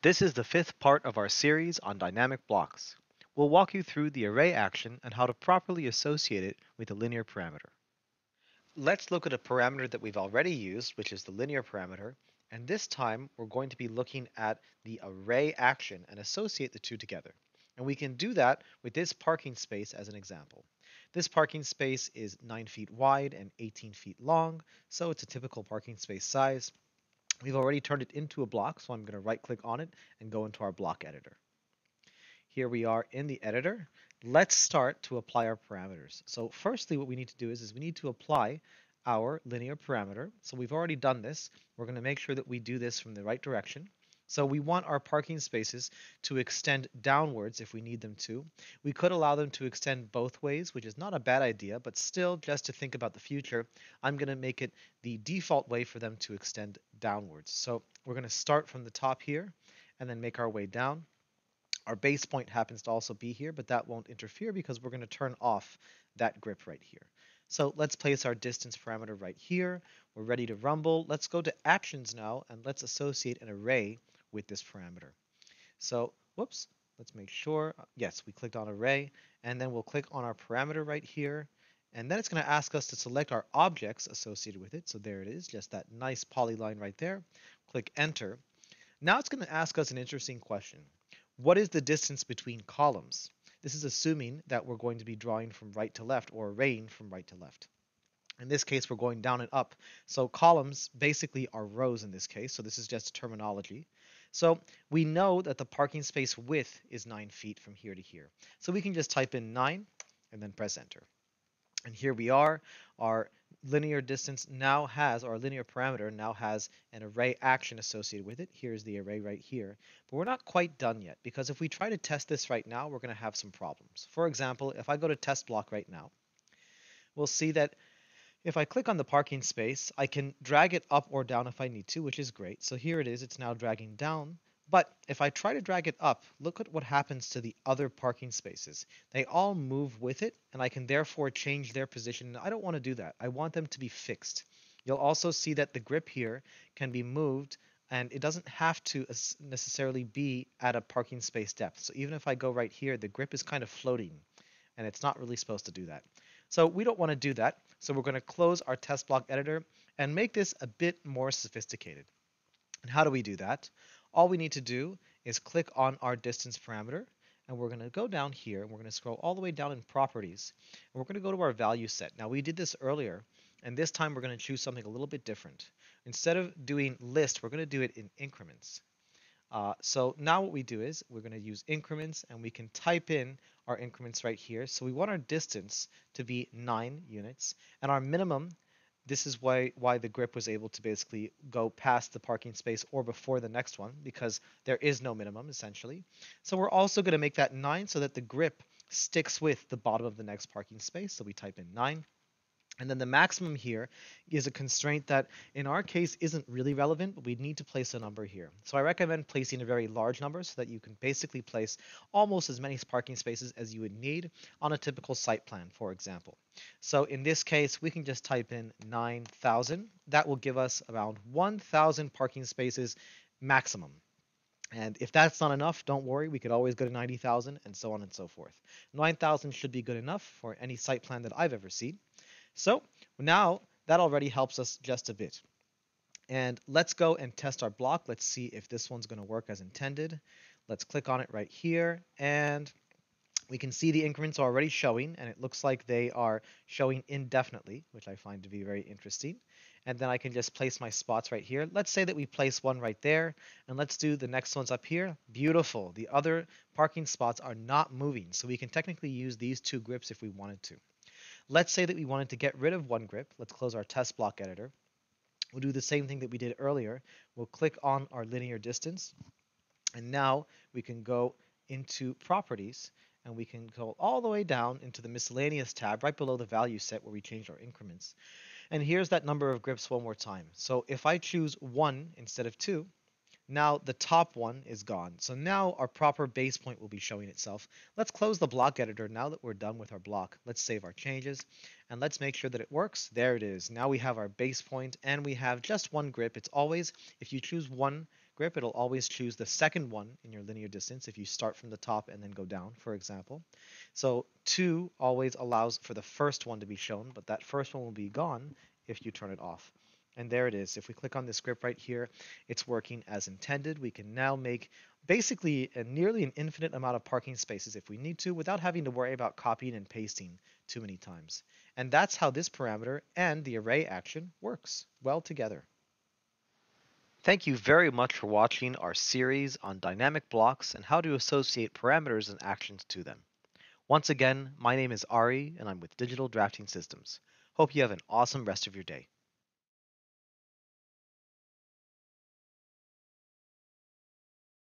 This is the fifth part of our series on dynamic blocks. We'll walk you through the array action and how to properly associate it with a linear parameter. Let's look at a parameter that we've already used, which is the linear parameter, and this time we're going to be looking at the array action and associate the two together. And we can do that with this parking space as an example. This parking space is 9 feet wide and 18 feet long, so it's a typical parking space size. We've already turned it into a block, so I'm going to right click on it and go into our block editor. Here we are in the editor. Let's start to apply our parameters. So firstly, what we need to do is, is we need to apply our linear parameter. So we've already done this. We're going to make sure that we do this from the right direction. So we want our parking spaces to extend downwards if we need them to. We could allow them to extend both ways, which is not a bad idea, but still just to think about the future, I'm going to make it the default way for them to extend downwards. So we're going to start from the top here and then make our way down. Our base point happens to also be here, but that won't interfere because we're going to turn off that grip right here. So let's place our distance parameter right here. We're ready to rumble. Let's go to actions now and let's associate an array with this parameter. So, whoops, let's make sure. Uh, yes, we clicked on array, and then we'll click on our parameter right here, and then it's going to ask us to select our objects associated with it. So there it is, just that nice polyline right there. Click enter. Now it's going to ask us an interesting question. What is the distance between columns? This is assuming that we're going to be drawing from right to left or arraying from right to left. In this case, we're going down and up. So columns basically are rows in this case. So this is just terminology. So we know that the parking space width is 9 feet from here to here. So we can just type in 9 and then press enter. And here we are. Our linear distance now has, our linear parameter now has an array action associated with it. Here's the array right here. But we're not quite done yet because if we try to test this right now, we're going to have some problems. For example, if I go to test block right now, we'll see that if I click on the parking space, I can drag it up or down if I need to, which is great. So here it is, it's now dragging down. But if I try to drag it up, look at what happens to the other parking spaces. They all move with it, and I can therefore change their position. I don't want to do that. I want them to be fixed. You'll also see that the grip here can be moved, and it doesn't have to necessarily be at a parking space depth. So even if I go right here, the grip is kind of floating, and it's not really supposed to do that. So we don't want to do that. So we're going to close our test block editor and make this a bit more sophisticated. And how do we do that? All we need to do is click on our distance parameter and we're going to go down here and we're going to scroll all the way down in properties and we're going to go to our value set. Now we did this earlier and this time we're going to choose something a little bit different. Instead of doing list, we're going to do it in increments. Uh, so now what we do is we're going to use increments and we can type in our increments right here. So we want our distance to be 9 units and our minimum this is why why the grip was able to basically go past the parking space or before the next one because there is no minimum essentially. So we're also going to make that 9 so that the grip sticks with the bottom of the next parking space. So we type in 9 and then the maximum here is a constraint that in our case isn't really relevant, but we need to place a number here. So I recommend placing a very large number so that you can basically place almost as many parking spaces as you would need on a typical site plan, for example. So in this case, we can just type in 9,000. That will give us around 1,000 parking spaces maximum. And if that's not enough, don't worry, we could always go to 90,000 and so on and so forth. 9,000 should be good enough for any site plan that I've ever seen. So now that already helps us just a bit. And let's go and test our block. Let's see if this one's going to work as intended. Let's click on it right here and we can see the increments are already showing and it looks like they are showing indefinitely, which I find to be very interesting. And then I can just place my spots right here. Let's say that we place one right there and let's do the next ones up here. Beautiful. The other parking spots are not moving. So we can technically use these two grips if we wanted to. Let's say that we wanted to get rid of one grip. Let's close our test block editor. We'll do the same thing that we did earlier. We'll click on our linear distance. And now we can go into properties and we can go all the way down into the miscellaneous tab right below the value set where we changed our increments. And here's that number of grips one more time. So if I choose one instead of two, now the top one is gone. So now our proper base point will be showing itself. Let's close the block editor now that we're done with our block. Let's save our changes and let's make sure that it works. There it is. Now we have our base point and we have just one grip. It's always, if you choose one grip, it'll always choose the second one in your linear distance if you start from the top and then go down, for example. So 2 always allows for the first one to be shown, but that first one will be gone if you turn it off. And there it is. If we click on this grip right here, it's working as intended. We can now make basically a nearly an infinite amount of parking spaces if we need to without having to worry about copying and pasting too many times. And that's how this parameter and the array action works well together. Thank you very much for watching our series on dynamic blocks and how to associate parameters and actions to them. Once again, my name is Ari and I'm with Digital Drafting Systems. Hope you have an awesome rest of your day.